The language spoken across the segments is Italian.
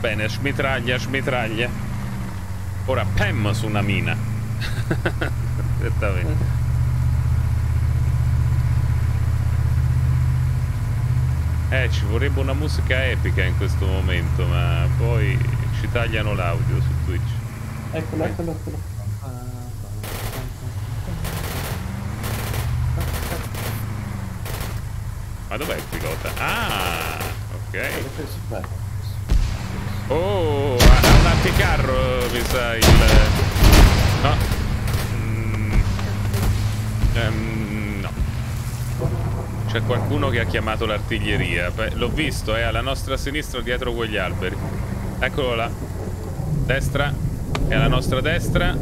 Bene, smitraglia, smitraglia. Ora Pam su una mina. Direttamente. Eh, ci vorrebbe una musica epica in questo momento, ma poi ci tagliano l'audio su Twitch. Eccolo, eccolo, eccolo. Ma dov'è il pilota? Ah, ok. Oh, ha un anticarro, mi sa il... No. Mm. Ehm, no. C'è qualcuno che ha chiamato l'artiglieria. L'ho visto, è alla nostra sinistra dietro quegli alberi. Eccolo là. Destra. È alla nostra destra.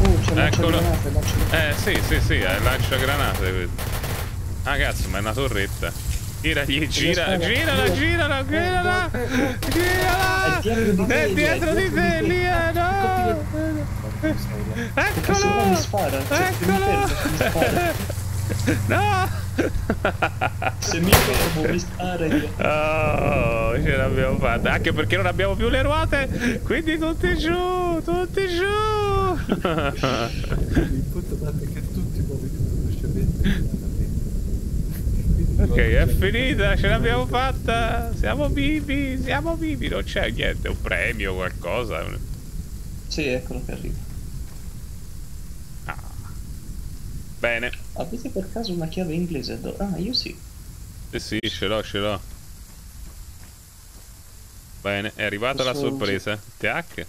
Uh, Eccolo. granate. Eh, sì, sì, sì, è lancia granate. Ah, cazzo, ma è una torretta. Giragli, gira, spara. girala, girala, girala, girala! È dietro di È te, è eh, no! Eccolo! spara. No! Se mi fermo, mi spara. io. Oh, ce l'abbiamo fatta. Anche perché non abbiamo più le ruote. Quindi tutti giù, tutti giù. Il punto tanto che tutti muovono velocemente. Ok, è finita, ce l'abbiamo fatta. Siamo vivi, siamo vivi. Non c'è niente, un premio, qualcosa. Sì, eccolo che arriva. Ah. Bene. Avete per caso una chiave inglese? Ah, io sì. Sì, sì, ce l'ho, ce l'ho. Bene, è arrivata la Posso- sorpresa. Tac.